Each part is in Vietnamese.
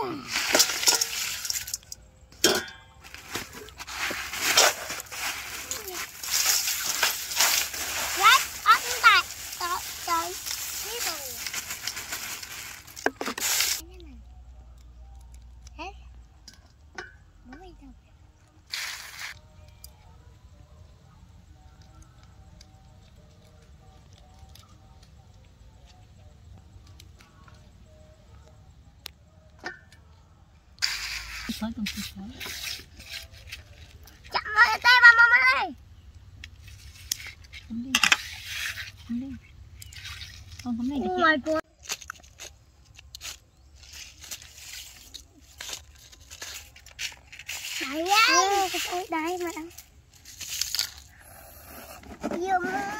Uau. Sói con sói sói. Chậm ơi, tay ba mama đây Không đi. Không đi. Con không đi được Oh my god Đấy đấy Đấy mà Yêu Pia,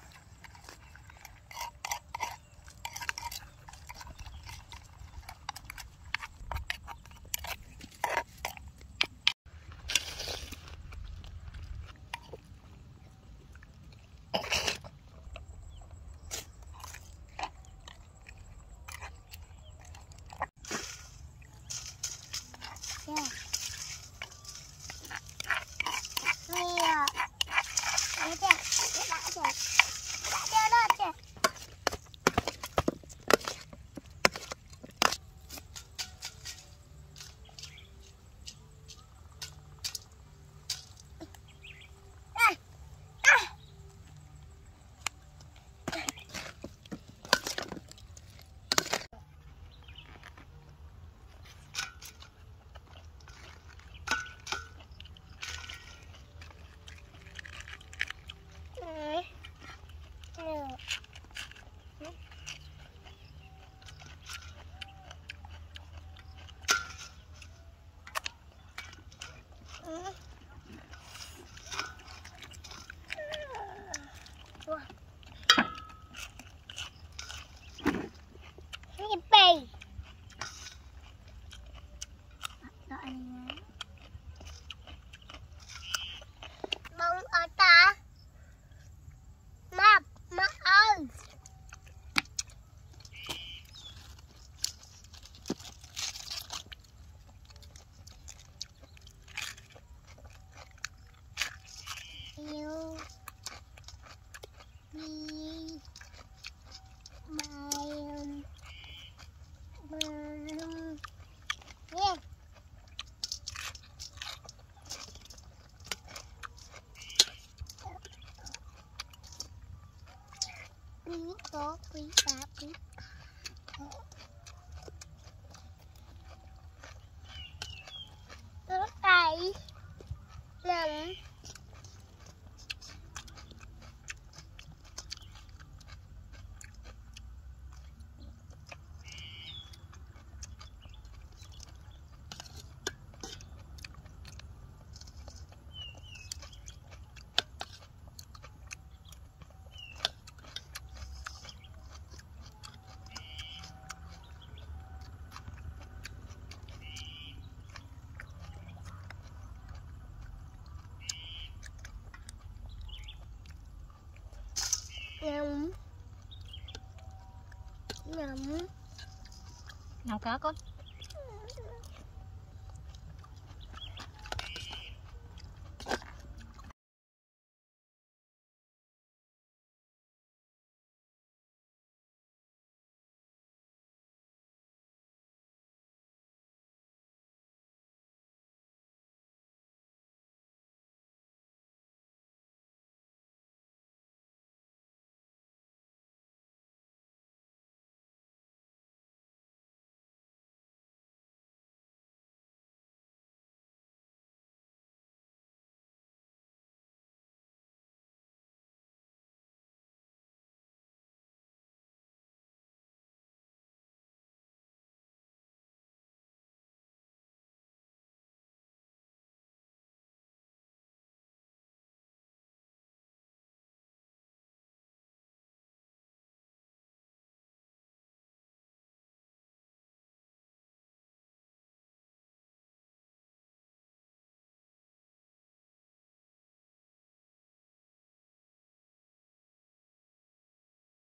PicPay. 嗯 nhầm nhầm Nào cá con.